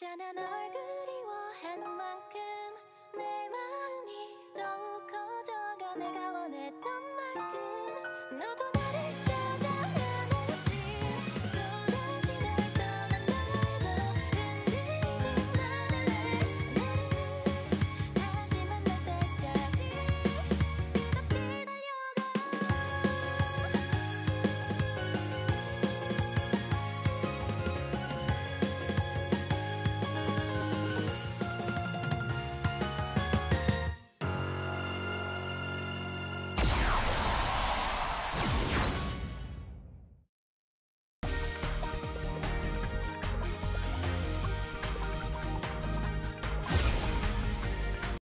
어쩌나 널 그리워한 만큼 내 마음이 더욱 커져가 내가 원해.